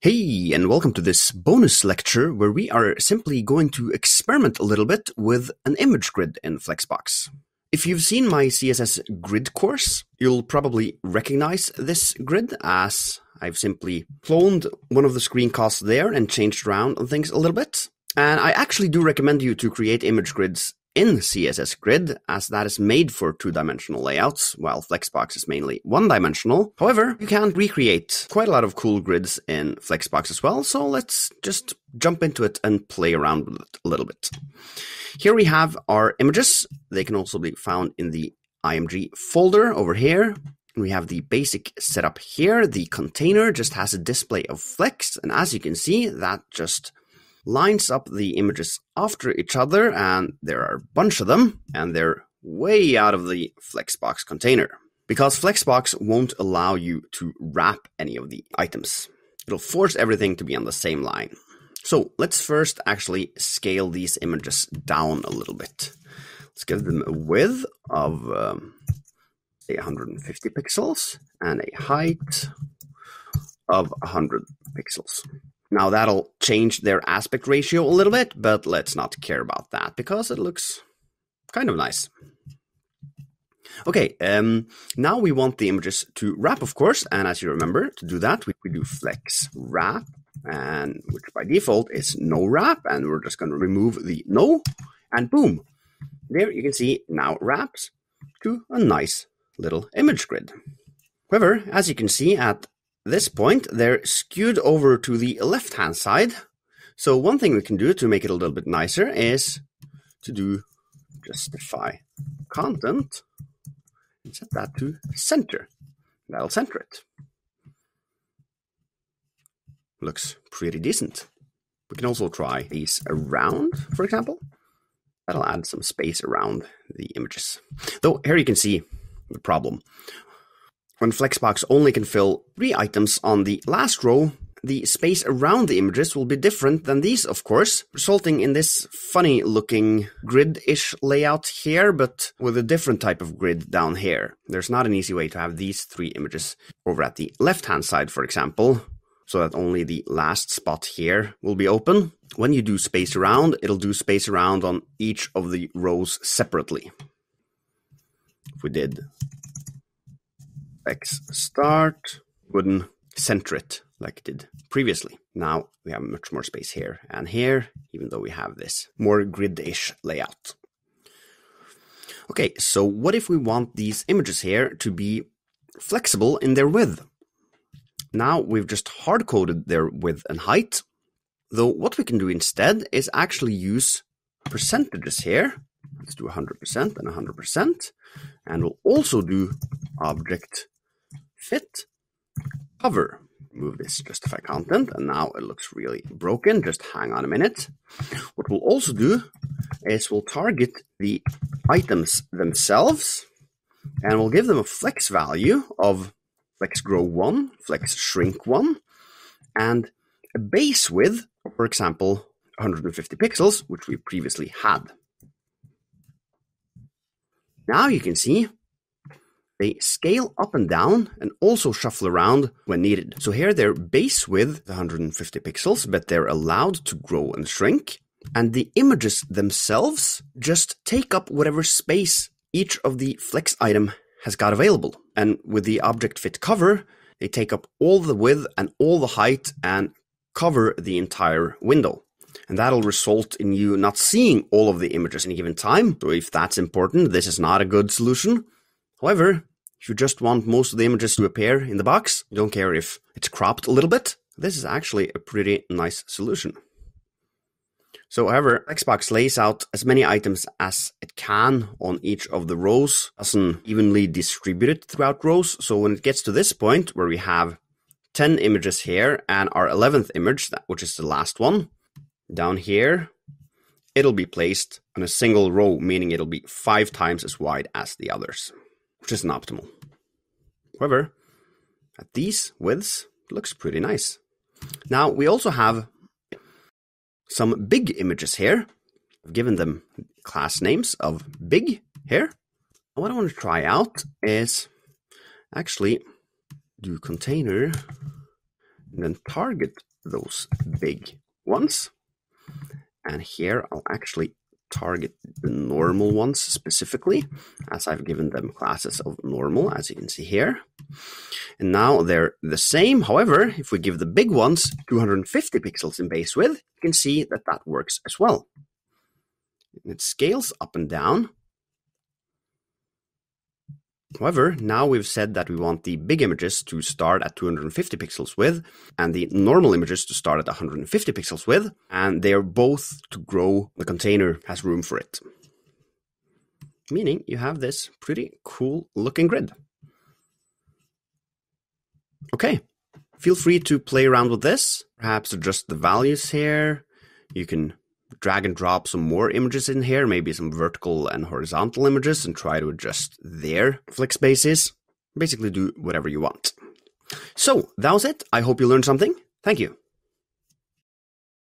Hey, and welcome to this bonus lecture where we are simply going to experiment a little bit with an image grid in Flexbox. If you've seen my CSS grid course, you'll probably recognize this grid as I've simply cloned one of the screencasts there and changed around on things a little bit. And I actually do recommend you to create image grids in CSS Grid, as that is made for two-dimensional layouts, while Flexbox is mainly one-dimensional. However, you can recreate quite a lot of cool grids in Flexbox as well, so let's just jump into it and play around with it a little bit. Here we have our images. They can also be found in the IMG folder over here. We have the basic setup here. The container just has a display of Flex, and as you can see, that just lines up the images after each other, and there are a bunch of them, and they're way out of the Flexbox container. Because Flexbox won't allow you to wrap any of the items. It'll force everything to be on the same line. So let's first actually scale these images down a little bit. Let's give them a width of um, say 150 pixels and a height of 100 pixels. Now that'll change their aspect ratio a little bit, but let's not care about that because it looks kind of nice. Okay, um, now we want the images to wrap, of course, and as you remember, to do that, we, we do flex wrap, and which by default is no wrap, and we're just going to remove the no, and boom, there you can see now wraps to a nice little image grid. However, as you can see at this point, they're skewed over to the left-hand side. So one thing we can do to make it a little bit nicer is to do justify content and set that to center. That'll center it. Looks pretty decent. We can also try these around, for example. That'll add some space around the images. Though here you can see the problem. When Flexbox only can fill three items on the last row, the space around the images will be different than these, of course, resulting in this funny looking grid-ish layout here, but with a different type of grid down here. There's not an easy way to have these three images over at the left-hand side, for example, so that only the last spot here will be open. When you do space around, it'll do space around on each of the rows separately. If we did flex start wouldn't center it like it did previously. Now we have much more space here and here, even though we have this more grid-ish layout. Okay, so what if we want these images here to be flexible in their width? Now we've just hard-coded their width and height, though what we can do instead is actually use percentages here. Let's do 100% and 100%, and we'll also do object fit, cover. Move this justify content, and now it looks really broken. Just hang on a minute. What we'll also do is we'll target the items themselves, and we'll give them a flex value of flex grow 1, flex shrink 1, and a base width, for example, 150 pixels, which we previously had. Now you can see they scale up and down and also shuffle around when needed. So here they're base width 150 pixels, but they're allowed to grow and shrink. And the images themselves just take up whatever space each of the flex item has got available. And with the object fit cover, they take up all the width and all the height and cover the entire window. And that'll result in you not seeing all of the images in a given time. So if that's important, this is not a good solution. However, if you just want most of the images to appear in the box, you don't care if it's cropped a little bit, this is actually a pretty nice solution. So, however, Flexbox lays out as many items as it can on each of the rows, doesn't evenly distribute it throughout rows. So when it gets to this point where we have 10 images here and our 11th image, which is the last one, down here, it'll be placed on a single row, meaning it'll be five times as wide as the others which isn't optimal. However, at these widths, it looks pretty nice. Now, we also have some big images here. I've given them class names of big here. And what I want to try out is actually do container and then target those big ones. And here I'll actually target the normal ones specifically, as I've given them classes of normal, as you can see here. And now they're the same. However, if we give the big ones 250 pixels in base width, you can see that that works as well. It scales up and down. However, now we've said that we want the big images to start at 250 pixels width and the normal images to start at 150 pixels width, and they are both to grow. The container has room for it. Meaning you have this pretty cool looking grid. Okay, feel free to play around with this, perhaps adjust the values here. You can drag and drop some more images in here, maybe some vertical and horizontal images, and try to adjust their flex bases. Basically, do whatever you want. So, that was it. I hope you learned something. Thank you.